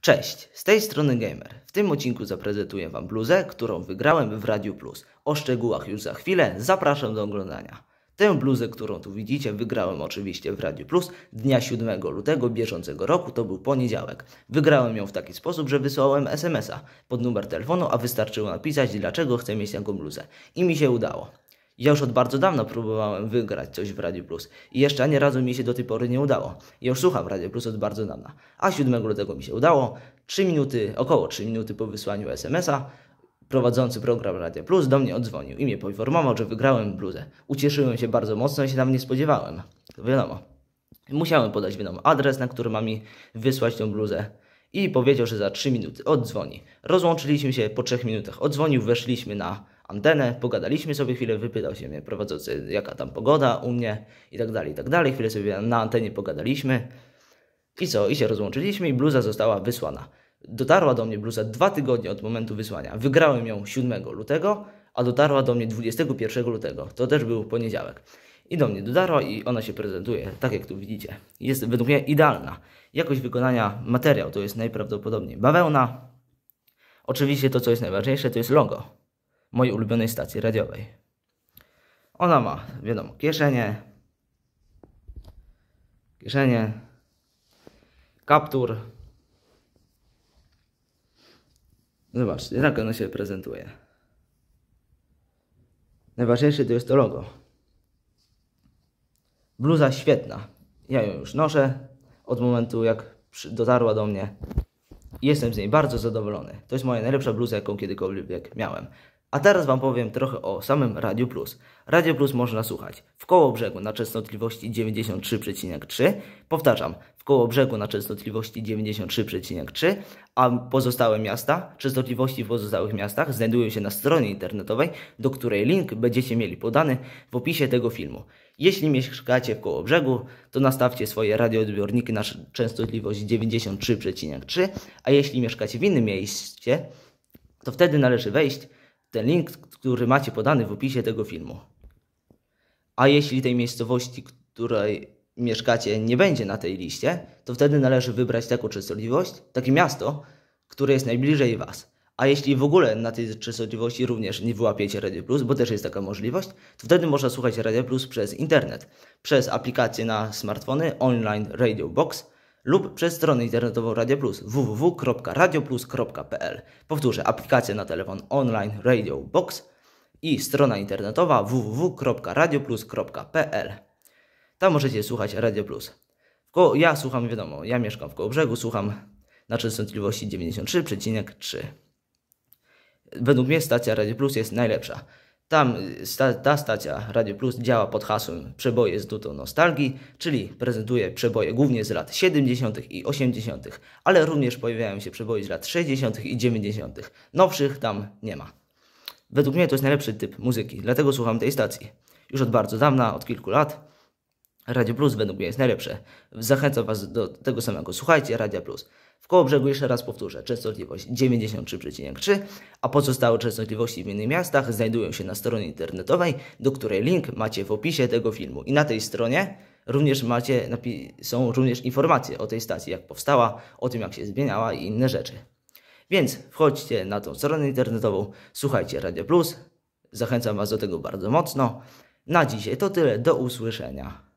Cześć, z tej strony Gamer. W tym odcinku zaprezentuję Wam bluzę, którą wygrałem w Radiu Plus. O szczegółach już za chwilę, zapraszam do oglądania. Tę bluzę, którą tu widzicie, wygrałem oczywiście w Radiu Plus dnia 7 lutego bieżącego roku, to był poniedziałek. Wygrałem ją w taki sposób, że wysłałem SMS-a pod numer telefonu, a wystarczyło napisać, dlaczego chcę mieć taką bluzę. I mi się udało. Ja już od bardzo dawna próbowałem wygrać coś w Radio Plus i jeszcze ani razu mi się do tej pory nie udało. Ja już słucham Radio Plus od bardzo dawna, a 7 lutego mi się udało. 3 minuty, około 3 minuty po wysłaniu SMS-a prowadzący program Radio Plus do mnie odzwonił i mnie poinformował, że wygrałem bluzę. Ucieszyłem się bardzo mocno i się tam nie spodziewałem. To wiadomo. Musiałem podać wiadomo adres, na który ma mi wysłać tą bluzę i powiedział, że za 3 minuty odzwoni. Rozłączyliśmy się po 3 minutach. Odzwonił, weszliśmy na antenę, pogadaliśmy sobie chwilę, wypytał się mnie prowadzący, jaka tam pogoda u mnie i tak dalej, i tak dalej. Chwilę sobie na antenie pogadaliśmy i co? I się rozłączyliśmy i bluza została wysłana. Dotarła do mnie bluza dwa tygodnie od momentu wysłania. Wygrałem ją 7 lutego, a dotarła do mnie 21 lutego. To też był poniedziałek. I do mnie dotarła i ona się prezentuje, tak jak tu widzicie. Jest według mnie idealna. Jakość wykonania materiał to jest najprawdopodobniej bawełna. Oczywiście to, co jest najważniejsze, to jest logo mojej ulubionej stacji radiowej. Ona ma, wiadomo, kieszenie, kieszenie, kaptur. Zobaczcie, tak ona się prezentuje. Najważniejsze to jest to logo. Bluza świetna. Ja ją już noszę od momentu, jak dotarła do mnie. Jestem z niej bardzo zadowolony. To jest moja najlepsza bluza, jaką kiedykolwiek miałem. A teraz Wam powiem trochę o samym Radio Plus. Radio Plus można słuchać w koło brzegu na częstotliwości 93,3. Powtarzam, w koło brzegu na częstotliwości 93,3, a pozostałe miasta, częstotliwości w pozostałych miastach znajdują się na stronie internetowej, do której link będziecie mieli podany w opisie tego filmu. Jeśli mieszkacie w koło brzegu, to nastawcie swoje radioodbiorniki na częstotliwość 93,3, a jeśli mieszkacie w innym mieście, to wtedy należy wejść ten link, który macie podany w opisie tego filmu. A jeśli tej miejscowości, której mieszkacie, nie będzie na tej liście, to wtedy należy wybrać taką częstotliwość, takie miasto, które jest najbliżej Was. A jeśli w ogóle na tej częstotliwości również nie wyłapiecie Radio Plus, bo też jest taka możliwość, to wtedy można słuchać Radio Plus przez internet, przez aplikację na smartfony Online Radio Box lub przez stronę internetową Radio Plus www.radioplus.pl. Powtórzę, aplikacja na telefon online Radio Box i strona internetowa www.radioplus.pl. Tam możecie słuchać Radio Plus. Ja słucham, wiadomo, ja mieszkam w Kołobrzegu, słucham na częstotliwości 93,3. Według mnie stacja Radio Plus jest najlepsza. Tam sta, ta stacja Radio Plus działa pod hasłem Przeboje z nutą nostalgii, czyli prezentuje przeboje głównie z lat 70. i 80., ale również pojawiają się przeboje z lat 60. i 90. Nowszych tam nie ma. Według mnie to jest najlepszy typ muzyki, dlatego słucham tej stacji. Już od bardzo dawna, od kilku lat. Radio Plus według mnie jest najlepsze. Zachęcam Was do tego samego. Słuchajcie Radio Plus. W koło brzegu jeszcze raz powtórzę, częstotliwość 93,3, a pozostałe częstotliwości w innych miastach znajdują się na stronie internetowej, do której link macie w opisie tego filmu. I na tej stronie również macie, są również informacje o tej stacji, jak powstała, o tym jak się zmieniała i inne rzeczy. Więc wchodźcie na tą stronę internetową, słuchajcie Radio Plus, zachęcam Was do tego bardzo mocno. Na dzisiaj to tyle, do usłyszenia.